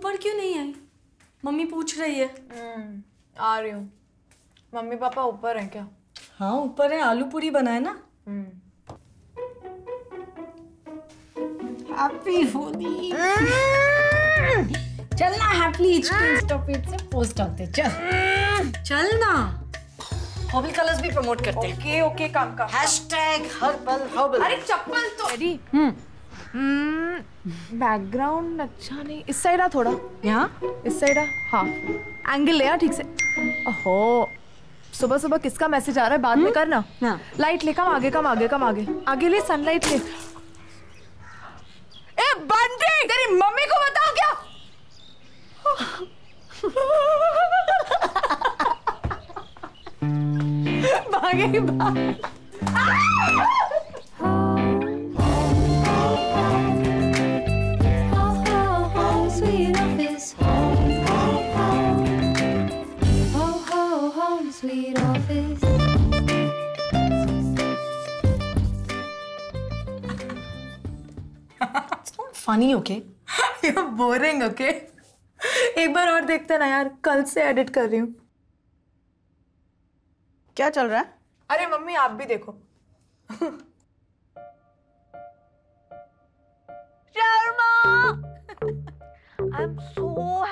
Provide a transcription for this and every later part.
ऊपर क्यों नहीं आई? मम्मी पूछ रही है। आ रही हूँ। मम्मी पापा ऊपर हैं क्या? हाँ ऊपर है। आलू पूरी बनाए ना? हैप्पी होली चलना हैप्पी इंस्टा से पोस्ट करते चल। चल ना हॉबल कलर्स भी प्रमोट करते हैं। ओके ओके काम का हैशटैग हर पल हॉबल अरे चप्पल तो रेडी बैकग्राउंड अच्छा नहीं। इस साइड आ थोड़ा। यहाँ? इस साइड आ? हाँ। एंगल ले आ ठीक से। ओहो। सुबह सुबह किसका मैसेज आ रहा है? बाद में करना। हाँ। लाइट ले कम आगे कम आगे कम आगे। आगे ले सनलाइट ले। ए बंटी तेरी मम्मी को बताओ क्या? भागे भाग। फनी ओके ये बोरिंग ओके एक बार और देखते ना यार कल से एडिट कर रही हूँ। क्या चल रहा है? अरे मम्मी आप भी देखो। Sharma! I am so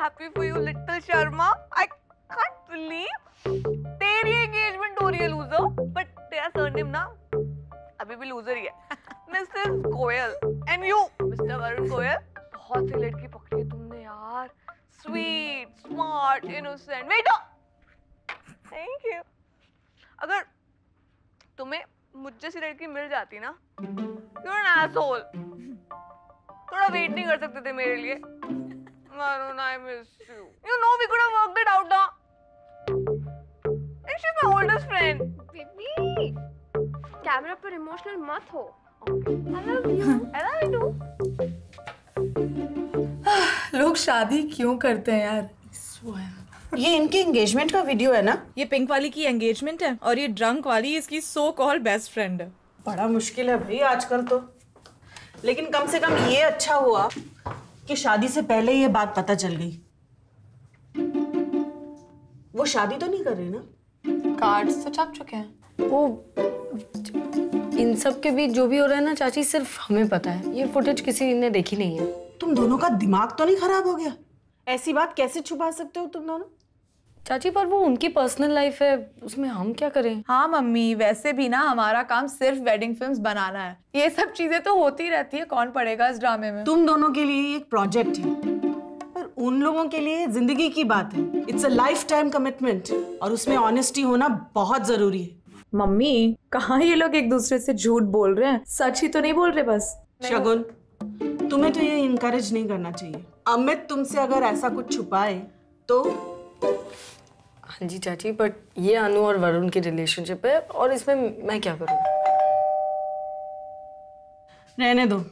happy for you little Sharma. I can't believe तेरी एंगेजमेंट हो रही है लूजर बट तेरा सरनेम ना अभी भी लूजर ही है। Mrs Goyal and you mister Varun Goyal बहुत सी लड़की पकड़ी है तुमने यार। Sweet smart innocent wait thank you अगर तुम्हें मुझ जैसी लड़की मिल जाती ना यू एन एसहोल थोड़ा वेट नहीं कर सकते थे मेरे लिए। Varun, I miss you. You know we could have worked it out now. And she's my oldest friend. Baby camera पर इमोशनल मत हो। लोग शादी क्यों करते हैं यार? ये इनके एंगेजमेंट का वीडियो है ना? ये पिंक वाली की एंगेजमेंट है और ये ड्रंक वाली इसकी सो कॉल बेस्ट फ्रेंड है। बड़ा मुश्किल है भाई आजकल तो। लेकिन कम से कम ये अच्छा हुआ कि शादी से पहले ये बात पता चल गई। वो शादी तो नहीं कर रही ना? कार्ड्स तो छप चुके हैं। वो इन सब के बीच जो भी हो रहा है ना चाची सिर्फ़ हमें पता है। ये फुटेज किसी ने देखी नहीं है। तुम दोनों का दिमाग तो नहीं खराब हो गया? ऐसी बात कैसे छुपा सकते हो तुम दोनों? चाची पर वो उनकी पर्सनल लाइफ है उसमें हम क्या करें? हाँ मम्मी वैसे भी ना हमारा काम सिर्फ़ वेडिंग फिल्म्स बनाना है। ये सब चीज़ें तो होती रहती है कौन पड़ेगा इस ड्रामे में? तुम दोनों के लिए एक प्रोजेक्ट है पर उन लोगों के लिए ज़िंदगी की बात है। It's a lifetime commitment और उसमें ऑनेस्टी होना बहुत ज़रूरी है। मम्मी कहाँ ये लोग एक दूसरे से झूठ बोल रहे हैं? सच ही तो नहीं बोल रहे बस। शगुन तुम्हें तो ये इनकरेज नहीं करना चाहिए। अमित तुमसे अगर ऐसा कुछ छुपाए तो? हाँ जी चाची बट ये अनु और वरुण की रिलेशनशिप है और इसमें मैं क्या करूँ? रहने दो।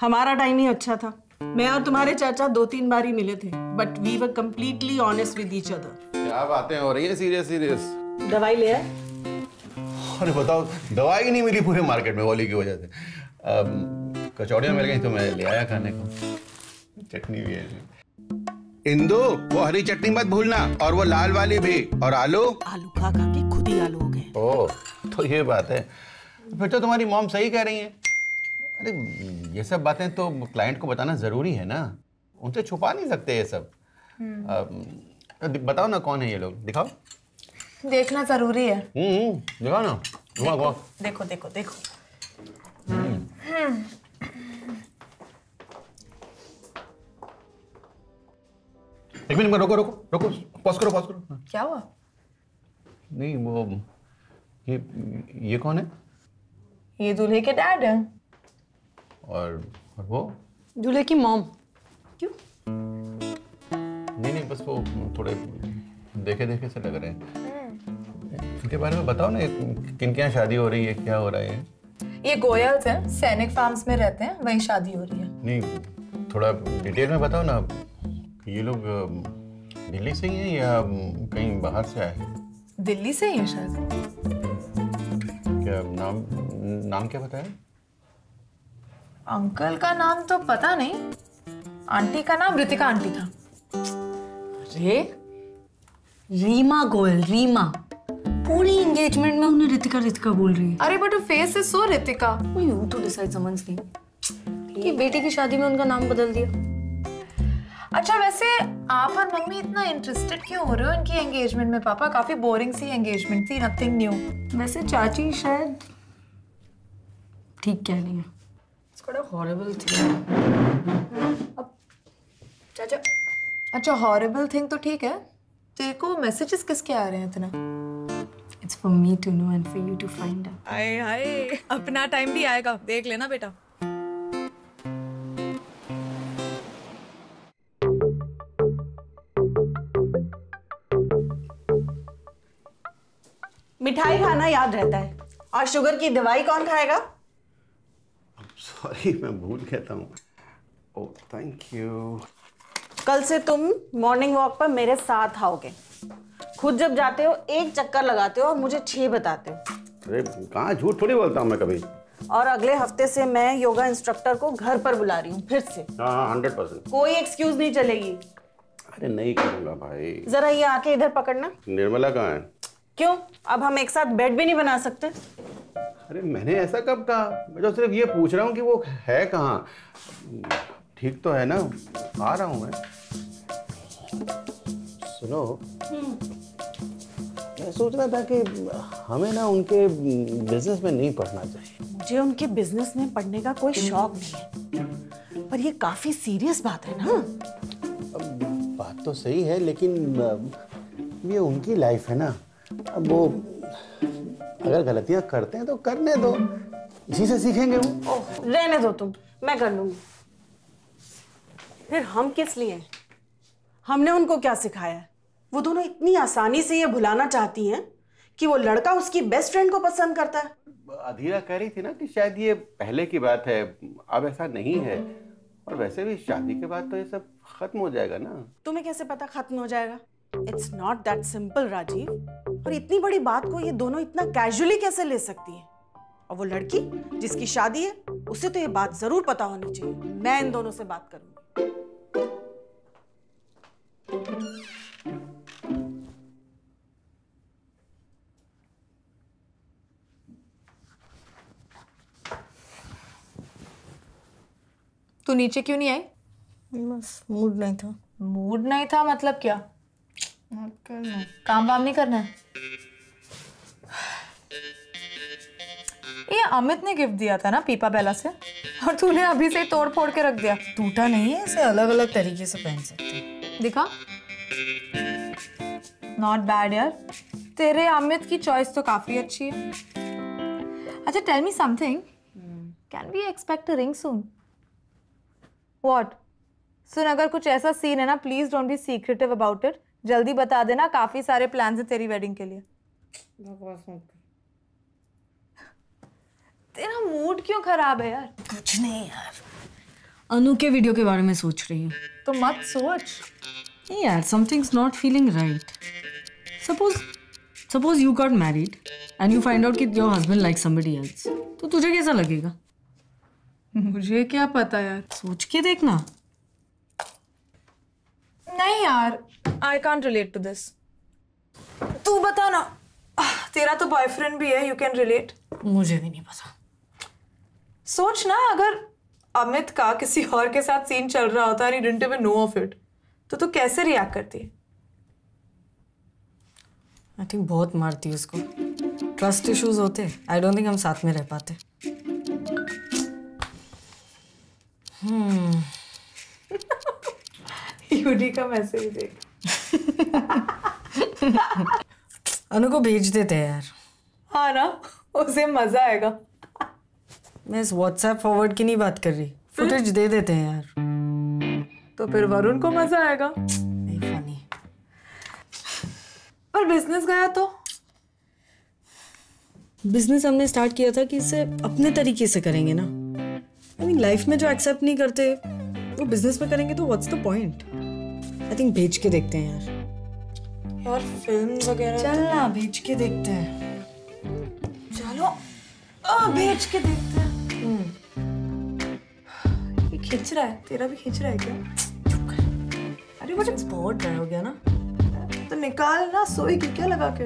हमारा टाइम ही अच्छा था। मैं और तुम्हारे चाचा दो तीन बार ही मिले थे but we were completely honest with each other क्या बातें हो रही है? सीरियस सीरियस दवाई ले आए। अरे बताओ दवाई नहीं मिली पूरे मार्केट में होली की वजह से। कचौड़ियाँ मिल गई तो मैं ले आया खाने को। चटनी भी है। इंदु वो हरी चटनी मत भूलना और वो लाल वाली भी और आलू? आलू खा खा के खुद ही आलू हो गए। ओ तो ये बात है। फिर तो तुम्हारी मॉम सही कह रही है। अरे ये सब बातें तो क्लाइंट को बताना ज़रूरी है ना। उनसे छुपा नहीं सकते ये सब। अब, बताओ ना कौन है ये लोग? दिखाओ। देखना ज़रूरी है। हम्म हम्म, ना। घुमा घुमा देखो देखो देखो। एक मिनट रुको रुको रुको। पॉज करो पॉज करो। क्या हुआ? नहीं वो ये ये कौन है? ये दूल्हे के डैड है। और और वो? दूल्हे की मॉम क्यों? नहीं नहीं बस वो थोड़े देखे देखे से लग रहे हैं। इनके बारे में बताओ ना किन के यहाँ शादी हो रही है क्या हो रहा है? ये गोयल्स हैं सैनिक फार्म्स में रहते हैं वहीं शादी हो रही है। नहीं थोड़ा डिटेल में बताओ ना ये लोग दिल्ली से ही हैं या कहीं बाहर से आए हैं? दिल्ली से ही है शायद। क्या नाम नाम क्या बताया? अंकल का नाम तो पता नहीं। आंटी का नाम ऋतिका आंटी था। अरे रीमा गोयल रीमा। पूरी एंगेजमेंट में उन्हें रितिका रितिका बोल रही है। अरे but face is so Ritika वो यू तो डिसाइड समझ नहीं कि बेटी की शादी में उनका नाम बदल दिया। अच्छा वैसे आप और मम्मी इतना इंटरेस्टेड क्यों हो रहे हो इनकी एंगेजमेंट में? पापा काफ़ी बोरिंग सी एंगेजमेंट थी नथिंग न्यू वैसे चाची शायद ठीक कह रही है। हॉरिबल थी अब चाचा अच्छा हॉरिबल थिंग तो ठीक है। तेरे को मैसेजेस किसके आ रहे हैं इतना? It's for me to know and for you to find out hi hi अपना टाइम भी आएगा। देख लेना बेटा। मिठाई खाना याद रहता है। और शुगर की दवाई कौन खाएगा? सॉरी मैं भूल गया था। ओ थैंक यू कल से तुम मॉर्निंग वॉक पर मेरे साथ आओगे। खुद जब जाते हो एक चक्कर लगाते हो और मुझे छह बताते हो। अरे कहाँ झूठ थोड़ी बोलता हूँ मैं कभी? और अगले हफ़्ते से मैं योगा इंस्ट्रक्टर को घर पर बुला रही हूँ फिर से। हाँ हाँ हंड्रेड परसेंट कोई एक्सक्यूज नहीं चलेगी। अरे नहीं करूँगा भाई। जरा ये आके इधर पकड़ना। निर्मला कहाँ है? क्यों? अब हम एक साथ बेड भी नहीं बना सकते। अरे मैंने ऐसा कब कहा? मैं तो सिर्फ़ ये पूछ रहा हूँ कि वो है कहाँ? ठीक तो है ना? आ रहा हूँ मैं। सुनो। मैं सोच रहा था कि हमें ना उनके बिज़नेस में नहीं पढ़ना चाहिए। मुझे उनके बिज़नेस में पढ़ने का कोई शौक नहीं है। पर ये काफ़ी सीरियस बात है ना? बात तो सही है लेकिन ये उनकी लाइफ है ना। अब वो अगर गलतियाँ करते हैं तो करने दो। इसी से सीखेंगे वो। रहने दो तुम मैं कर लूँगी। फिर हम किस लिए हमने उनको क्या सिखाया? है वो दोनों इतनी आसानी से ये भुलाना चाहती हैं कि वो लड़का उसकी बेस्ट फ्रेंड को पसंद करता है। अधीरा कह रही थी ना कि शायद ये पहले की बात है अब ऐसा नहीं है। और वैसे भी शादी के बाद तो ये सब खत्म हो जाएगा ना। तुम्हें कैसे पता खत्म हो जाएगा? It's not that simple Rajeev. और इतनी बड़ी बात को ये दोनों इतना कैजुअली कैसे ले सकती है? और वो लड़की जिसकी शादी है उसे तो ये बात ज़रूर पता होनी चाहिए। मैं इन दोनों से बात करूँगी। तू नीचे क्यों नहीं आई? बस मूड नहीं था। मूड नहीं था मतलब क्या? काम वाम नहीं करना है? ये अमित ने गिफ्ट दिया था ना पीपा बेला से और तूने अभी से तोड़ फोड़ के रख दिया। टूटा नहीं है इसे अलग अलग तरीके से पहन सकते दिखा? नॉट बैड यार। तेरे अमित की चॉइस तो काफ़ी अच्छी है। अच्छा tell me something can we expect a ring soon what सुन अगर कुछ ऐसा सीन है ना please don't be secretive about it जल्दी बता देना काफ़ी सारे प्लान्स हैं तेरी वेडिंग के लिए। तेरा मूड क्यों खराब है यार? कुछ नहीं यार। अनु के वीडियो के बारे में सोच रही हूँ। तो मत सोच। नहीं यार something's not feeling right suppose suppose you got married and you find out कि your husband like somebody else तो तुझे कैसा लगेगा? मुझे क्या पता यार। सोच के देखना। नहीं यार I can't relate to this तू बता ना। तेरा तो बॉयफ्रेंड भी है यू कैन रिलेट मुझे भी नहीं पता। सोच ना अगर अमित का किसी और के साथ सीन चल रहा होता है didn't even know of it तो तू कैसे रिएक्ट करती? आई थिंक बहुत मारती है उसको। ट्रस्ट इश्यूज़ होते। आई डोंट थिंक हम साथ में रह पाते। यूडी का मैसेज देख। अनु को भेज देते हैं यार। हाँ ना उसे मज़ा आएगा। मैं इस व्हाट्सएप फॉरवर्ड की नहीं बात कर रही। फुटेज दे देते हैं यार। तो फिर वरुण को मज़ा आएगा। नहीं फनी पर बिज़नेस गया तो? बिज़नेस हमने स्टार्ट किया था कि इसे अपने तरीके से करेंगे ना। आई मीन लाइफ में जो एक्सेप्ट नहीं करते वो बिज़नेस में करेंगे तो what's the point I think भेज के देखते हैं यार। यार फ़िल्म वगैरह चल ना भेज के देखते हैं। चलो। आ, भेज के देखते हैं। ये खिंच रहा है तेरा भी खिंच रहा है क्या? अरे बट बहुत ड्राई हो गया ना तो निकाल ना सोई की क्या लगा के?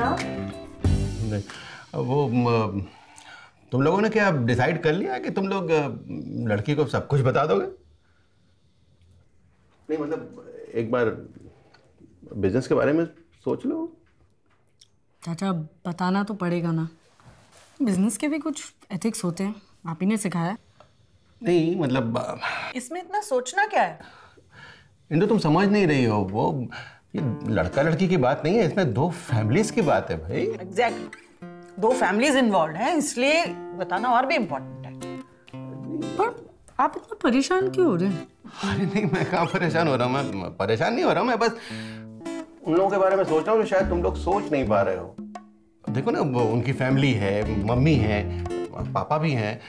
नहीं। वो तुम लोगों ने क्या डिसाइड कर लिया कि तुम लोग लड़की को सब कुछ बता दोगे? नहीं मतलब एक बार बिज़नेस के बारे में सोच लो। चाचा बताना तो पड़ेगा ना। बिज़नेस के भी कुछ एथिक्स होते हैं। आप ही ने सिखाया। नहीं मतलब इसमें इतना सोचना क्या है? इंदु तुम समझ नहीं रही हो। वो ये लड़का लड़की की बात नहीं है इसमें दो फैमिलीज़ की बात है भाई। एग्जैक्टली दो फैमिलीज़ इन्वॉल्व हैं इसलिए बताना और भी इम्पोर्टेंट है। पर आप इतना परेशान क्यों हो रहे हैं? अरे नहीं मैं कहाँ परेशान हो रहा हूँ? मैं परेशान नहीं हो रहा हूँ मैं बस उन लोगों के बारे में सोच रहा हूँ शायद तुम लोग सोच नहीं पा रहे हो। देखो ना वो उनकी फैमिली है मम्मी है पापा भी हैं।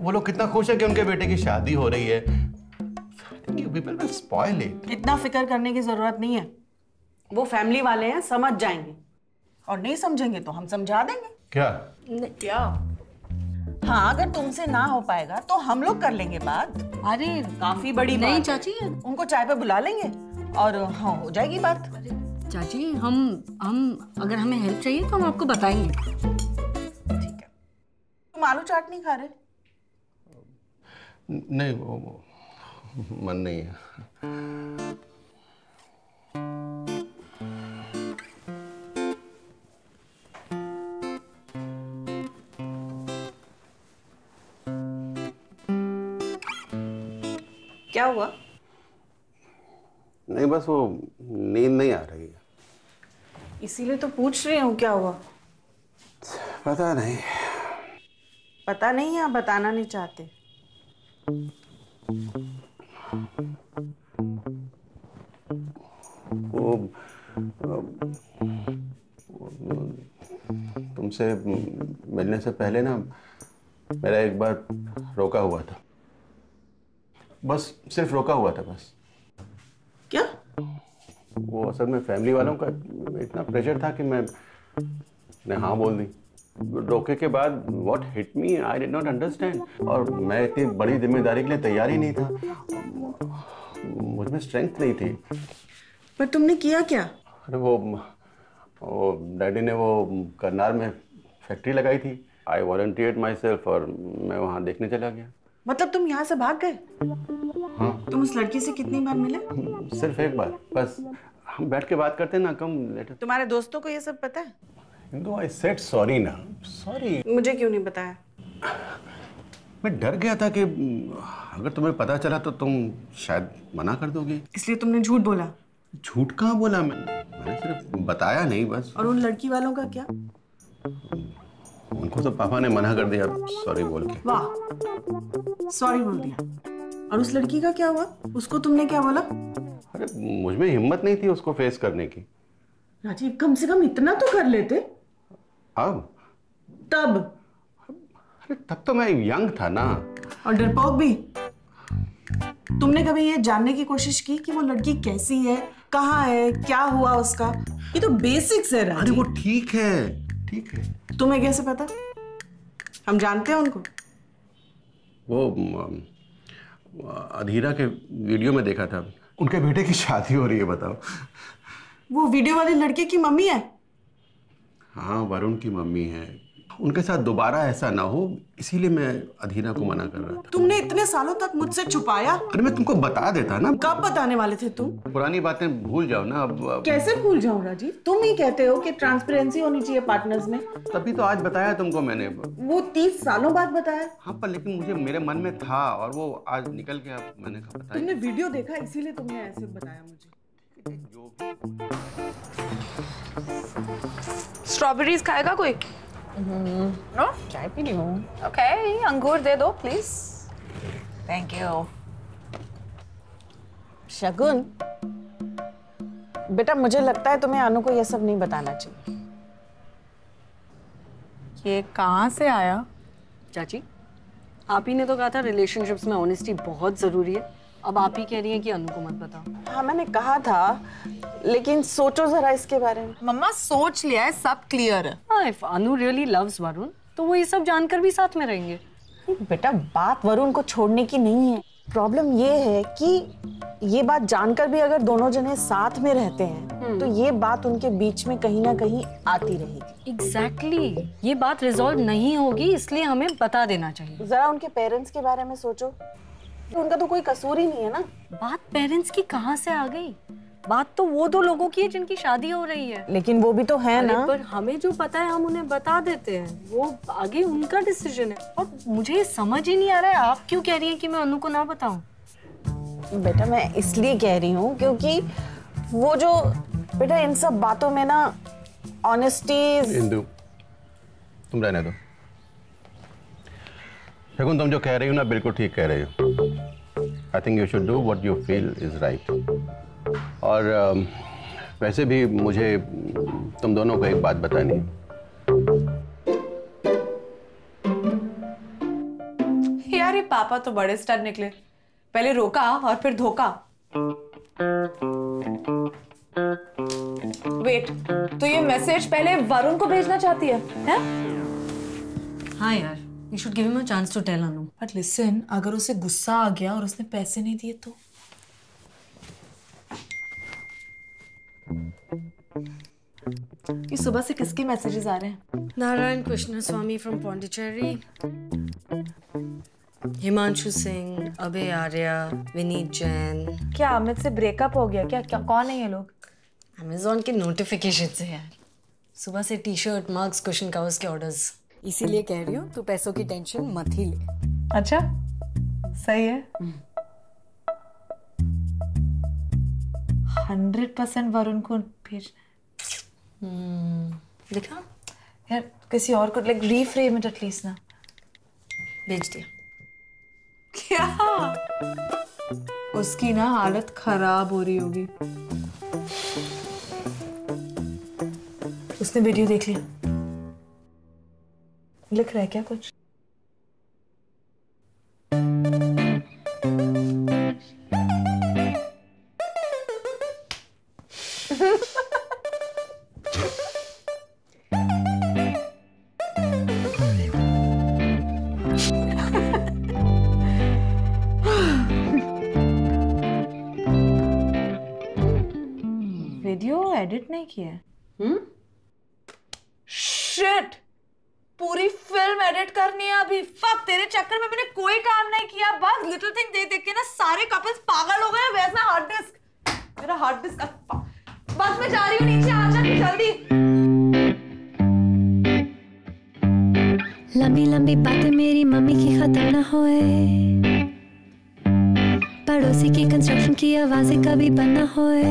वो लोग कितना खुश है कि उनके बेटे की शादी हो रही है। पीपल विल स्पॉइल इट इतना फ़िक्र करने की ज़रूरत नहीं है। वो फैमिली वाले हैं समझ जाएँगे। और नहीं समझेंगे तो हम समझा देंगे। क्या? क्या? हाँ अगर तुमसे ना हो पाएगा तो हम लोग कर लेंगे बात। अरे काफ़ी बड़ी नहीं बात। चाची। उनको चाय पे बुला लेंगे। और हाँ हो जाएगी बात। चाची हम हम अगर हमें हेल्प चाहिए तो हम आपको बताएँगे। ठीक है। तुम आलू चाट नहीं खा रहे? नहीं वो, वो। मन नहीं है क्या हुआ? नहीं बस वो नींद नहीं आ रही है। इसीलिए तो पूछ रही हूँ क्या हुआ? पता नहीं। पता नहीं या बताना नहीं चाहते। वो तुमसे मिलने से पहले ना मेरा एक बार रोका हुआ था। बस सिर्फ़ रोका हुआ था बस। क्या? वो असल में फैमिली वालों का इतना प्रेशर था कि मैं ने हाँ बोल दी। रोके के बाद what hit me I did not understand और मैं इतनी बड़ी ज़िम्मेदारी के लिए तैयार ही नहीं था। मुझमें स्ट्रेंथ नहीं थी। पर तुमने किया क्या? अरे वो वो डैडी ने वो करनाल में फैक्ट्री लगाई थी। आई वॉल्टियर्ड माई सेल्फ और मैं वहाँ देखने चला गया। मतलब तुम यहाँ से भाग गए? हाँ। तुम उस लड़की से कितनी बार मिले? सिर्फ़ एक बार बस। हम बैठ के बात करते हैं ना कम लेटर। तुम्हारे दोस्तों को ये सब पता है? हिंदू आई सेड सॉरी ना सॉरी मुझे क्यों नहीं बताया? मैं डर गया था कि अगर तुम्हें पता चला तो तुम शायद मना कर दोगे। इसलिए तुमने झूठ बोला। झूठ कहाँ बोला मैंने मैंने सिर्फ़ बताया नहीं बस। और उन लड़की वालों का क्या? उनको तो पापा ने मना कर दिया सॉरी बोल के। वाह। सॉरी बोल दिया। और उस लड़की का क्या हुआ? उसको तुमने क्या बोला? अरे मुझमें हिम्मत नहीं थी उसको फेस करने की। राजीव कम से कम इतना तो कर लेते। अब? तब। अरे तब तो मैं यंग था ना। और डरपोक भी। तुमने कभी ये जानने की कोशिश की कि वो लड़की कैसी है कहाँ है क्या हुआ उसका? ये तो बेसिक्स है अरे वो ठीक है ठीक है। तुम्हें कैसे पता? हम जानते हैं उनको। वो अधीरा के वीडियो में देखा था। उनके बेटे की शादी हो रही है बताओ। वो वीडियो वाली लड़के की मम्मी है? हाँ वरुण की मम्मी है। उनके साथ दोबारा ऐसा ना हो इसीलिए मैं अधीरा को मना कर रहा था। तुमने इतने सालों तक मुझसे छुपाया? अरे मैं तुमको बता देता ना। कब बताने वाले थे तुम? पुरानी बातें भूल जाओ ना अब अब- कैसे भूल जाऊँ राजीव? तुम ही कहते हो कि ट्रांसपेरेंसी होनी चाहिए पार्टनर्स में। तभी तो आज बताया तुमको मैंने। वो तीस सालों बाद बताया। हाँ पर लेकिन मुझे मेरे मन में था और वो आज निकल गया मैंने कहा बताया तुमने वीडियो देखा इसीलिए तुमने ऐसे बताया मुझे। स्ट्रॉबेरीज खाएगा कोई? नो चाय पी रही हूँ। ओके अंगूर दे दो प्लीज़ थैंक यू शगुन बेटा मुझे लगता है तुम्हें अनु को ये सब नहीं बताना चाहिए। ये कहाँ से आया? चाची आप ही ने तो कहा था रिलेशनशिप्स में ऑनेस्टी बहुत ज़रूरी है। अब आप ही कह रही हैं कि अनु को मत बताओ। हाँ मैंने कहा था लेकिन सोचो जरा इसके बारे में। मम्मा सोच लिया है सब क्लियर है। हाँ if Anu really loves Varun तो वो ये सब जानकर भी साथ में रहेंगे। बेटा बात वरुण को छोड़ने की नहीं है। प्रॉब्लम ये है कि ये बात जानकर भी अगर दोनों जने साथ में रहते हैं तो ये बात उनके बीच में कहीं ना कहीं आती रहेगी। Exactly exactly. ये बात रिजॉल्व नहीं होगी इसलिए हमें बता देना चाहिए। जरा उनके पेरेंट्स के बारे में सोचो। उनका तो कोई कसूर ही नहीं है ना। बात पेरेंट्स की कहाँ से आ गई? बात तो वो दो लोगों की है जिनकी शादी हो रही है। लेकिन वो भी तो है ना। पर हमें जो पता है हम उन्हें बता देते हैं। वो आगे उनका डिसीज़न है। और मुझे समझ ही नहीं आ रहा है आप क्यों कह रही हैं कि मैं अनु को ना बताऊँ? बेटा मैं इसलिए कह रही हूँ क्योंकि वो जो बेटा इन सब बातों में ना ऑनेस्टी इंदु तुम रहने दो। तुम जो कह रही हो ना बिल्कुल ठीक कह रही हो। I think you should do what you feel is right और वैसे भी मुझे तुम दोनों को एक बात बतानी है। यार ये पापा तो बड़े स्टार निकले। पहले रोका और फिर धोखा। वेट तो ये मैसेज पहले वरुण को भेजना चाहती है, है? हाँ यार। You should give him a chance to tell Anu but listen अगर उसे गुस्सा आ गया और उसने पैसे नहीं दिए तो? ये सुबह से किसके मैसेजेस आ रहे हैं? नारायण कृष्ण स्वामी फ्रॉम पौंडीचेरी हिमांशु सिंह अभय आर्या विनीत जैन। क्या अमित से ब्रेकअप हो गया? क्या क्या कौन है ये लोग? अमेजोन के नोटिफिकेशन से यार। सुबह से T shirt mugs cushion covers के ऑर्डर्स इसीलिए कह रही हूँ तू पैसों की टेंशन मत ही ले। अच्छा सही है। हंड्रेड परसेंट वरुण को भेजना देखा यार किसी और को लाइक रीफ्रेम इट एटलीस्ट ना। भेज दिया। क्या? उसकी ना हालत खराब हो रही होगी। उसने वीडियो देख लिया। लिख रहा है क्या कुछ? वीडियो एडिट नहीं किया। लंबी लंबी बातें मेरी मम्मी की खत्म ना होए पड़ोसी की कंस्ट्रक्शन की आवाज़ें कभी बंद ना होए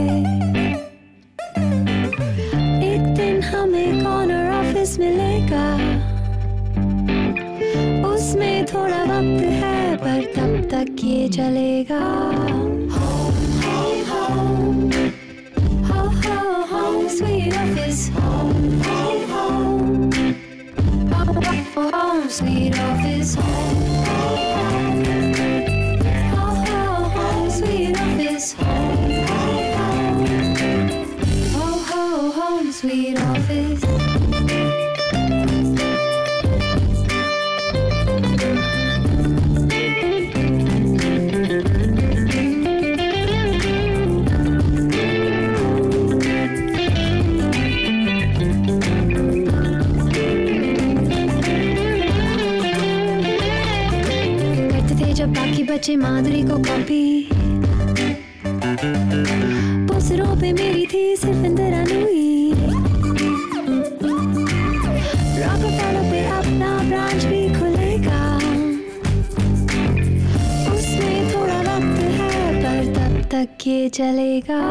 एक दिन हमें कॉर्नर ऑफ़िस मिलेगा उसमें थोड़ा वक्त है पर तब तक ये चलेगा Home, home, home, sweet office. Home, home. Sweet office. Home, home, बच्चे माधुरी को कॉपी। पोस्टरों पे मेरी थी, सिर्फ़ इंदिरा नूई रॉकफेलर पे अपना ब्रांच भी खुलेगा। उसमें थोड़ा वक्त है, पर तब तक ये चलेगा।